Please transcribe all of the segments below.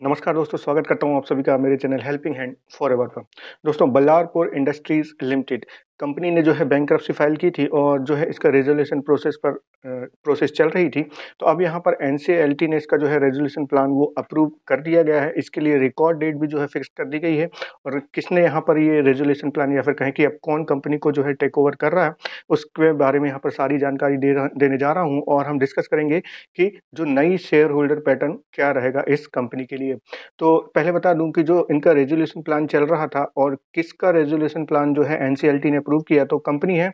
नमस्कार दोस्तों, स्वागत करता हूँ आप सभी का मेरे channel helping hand for ever पर दोस्तों, बल्लारपुर इंडस्ट्रीज़ लिमिटेड कंपनी ने जो है बैंक फ़ाइल की थी और जो है इसका रेजोल्यूशन प्रोसेस पर प्रोसेस चल रही थी तो अब यहाँ पर एनसीएलटी ने इसका जो है रेजोल्यूशन प्लान वो अप्रूव कर दिया गया है। इसके लिए रिकॉर्ड डेट भी जो है फिक्स कर दी गई है और किसने यहाँ पर ये रेजोल्यूशन प्लान या फिर कहें कि अब कौन कंपनी को जो है टेक ओवर कर रहा है, उसके बारे में यहाँ पर सारी जानकारी दे देने जा रहा हूँ और हम डिस्कस करेंगे कि जो नई शेयर होल्डर पैटर्न क्या रहेगा इस कंपनी के लिए। तो पहले बता दूँ कि जो इनका रेजोल्यूशन प्लान चल रहा था और किसका रेजोल्यूशन प्लान जो है एन ने अप्रूव किया तो कंपनी है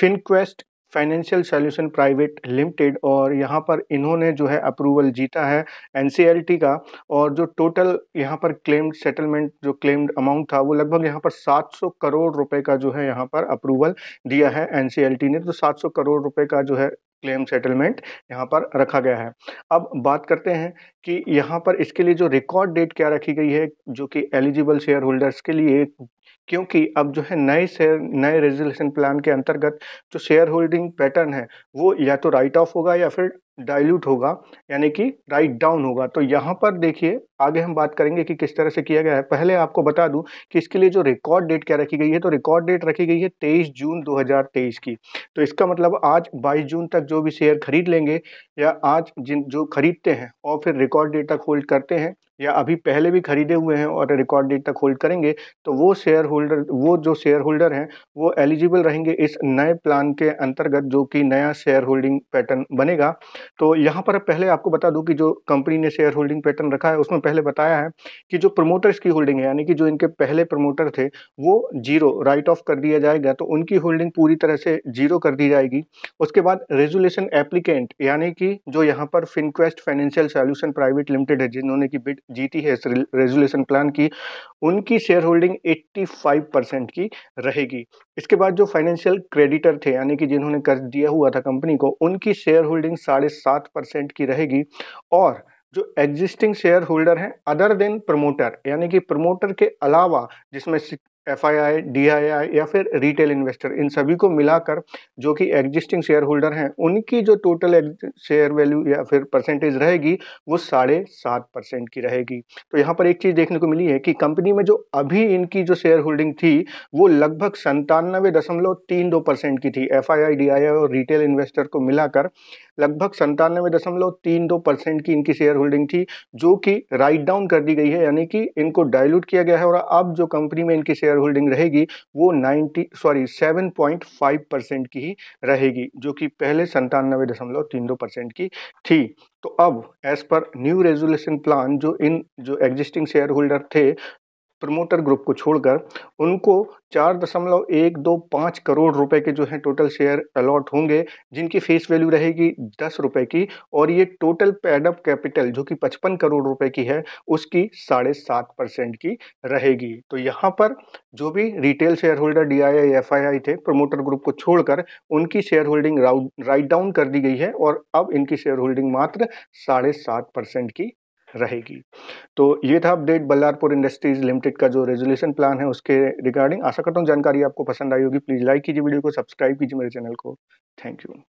Finquest financial solution private limited और यहाँ पर इन्होंने जो है अप्रूवल जीता है एनसीएलटी का और जो टोटल यहाँ पर क्लेम्ड सेटलमेंट जो क्लेम्ड अमाउंट था, वो लगभग यहाँ पर 700 करोड़ रुपए का जो है यहाँ पर अप्रूवल दिया है एनसीएलटी ने तो 700 करोड़ रुपए का जो है क्लेम सेटलमेंट यहाँ पर रखा गया है। अब बात करते हैं कि यहाँ पर इसके लिए जो रिकॉर्ड डेट क्या रखी गई है, जो कि एलिजिबल शेयर होल्डर्स के लिए, क्योंकि अब जो है नए शेयर नए रेजोल्यूशन प्लान के अंतर्गत जो शेयर होल्डिंग पैटर्न है, वो या तो राइट ऑफ़ होगा या फिर डाइल्यूट होगा, यानी कि राइट डाउन होगा। तो यहाँ पर देखिए, आगे हम बात करेंगे कि किस तरह से किया गया है। पहले आपको बता दूँ कि इसके लिए जो रिकॉर्ड डेट क्या रखी गई है तो रिकॉर्ड डेट रखी गई है 23 जून 2023 की। तो इसका मतलब आज 22 जून तक जो भी शेयर खरीद लेंगे या आज जिन जो खरीदते हैं और फिर रिकॉर्ड डेट तक होल्ड करते हैं या अभी पहले भी खरीदे हुए हैं और रिकॉर्ड डेट तक होल्ड करेंगे तो वो शेयर होल्डर वो जो शेयर होल्डर हैं, वो एलिजिबल रहेंगे इस नए प्लान के अंतर्गत जो कि नया शेयर होल्डिंग पैटर्न बनेगा। तो यहाँ पर पहले आपको बता दूँ कि जो कंपनी ने शेयर होल्डिंग पैटर्न रखा है, उसमें पहले बताया है कि जो प्रमोटर्स की होल्डिंग है, यानी कि जो इनके पहले प्रमोटर थे, वो ज़ीरो राइट ऑफ़ कर दिया जाएगा तो उनकी होल्डिंग पूरी तरह से ज़ीरो कर दी जाएगी। उसके बाद रेजुलेशन एप्लीकेंट यानी कि जो यहाँ पर Finquest financial solution private limited है, जिन्होंने की बिड जीती है इस प्लान की, उनकी शेयर होल्डिंग 85 परसेंट की रहेगी। इसके बाद जो फाइनेंशियल क्रेडिटर थे, यानी कि जिन्होंने कर्ज दिया हुआ था कंपनी को, उनकी शेयर होल्डिंग साढ़े सात परसेंट की रहेगी। और जो एग्जिस्टिंग शेयर होल्डर हैं अदर देन प्रमोटर यानी कि प्रमोटर के अलावा, जिसमें एफ़ आई या फिर रिटेल इन्वेस्टर इन सभी को मिलाकर जो कि एग्जिस्टिंग शेयर होल्डर हैं, उनकी जो टोटल शेयर वैल्यू या फिर परसेंटेज रहेगी, वो साढ़े सात परसेंट की रहेगी। तो यहाँ पर एक चीज़ देखने को मिली है कि कंपनी में जो अभी इनकी जो शेयर होल्डिंग थी, वो लगभग संतानवे दशमलव तीन दो परसेंट की थी। एफ़ आई और रिटेल इन्वेस्टर को मिलाकर लगभग संतानवे दशमलव तीन दो परसेंट की इनकी शेयर होल्डिंग थी, जो कि राइट डाउन कर दी गई है, यानी कि इनको डाइल्यूट किया गया है और अब जो कंपनी में इनकी शेयर होल्डिंग रहेगी, वो 90 सॉरी 7.5 परसेंट की ही रहेगी, जो कि पहले संतानवे दशमलव तीन दो परसेंट की थी। तो अब as per new resolution plan जो इन, जो एग्जिस्टिंग शेयर होल्डर थे प्रमोटर ग्रुप को छोड़कर उनको चार दशमलव एक दो पाँच करोड़ रुपए के जो हैं टोटल शेयर अलॉट होंगे, जिनकी फेस वैल्यू रहेगी दस रुपए की और ये टोटल पैडअप कैपिटल जो कि पचपन करोड़ रुपए की है, उसकी साढ़े सात परसेंट की रहेगी। तो यहाँ पर जो भी retail share holder D I I F I I थे प्रमोटर ग्रुप को छोड़कर उनकी शेयर होल्डिंग राइट डाउन कर दी गई है और अब इनकी शेयर होल्डिंग मात्र साढ़े सात परसेंट की रहेगी। तो ये था अपडेट बल्लारपुर इंडस्ट्रीज़ लिमिटेड का जो रेजोल्यूशन प्लान है उसके रिगार्डिंग। आशा करता हूँ जानकारी आपको पसंद आई होगी। प्लीज़ लाइक कीजिए वीडियो को, सब्सक्राइब कीजिए मेरे चैनल को। Thank you.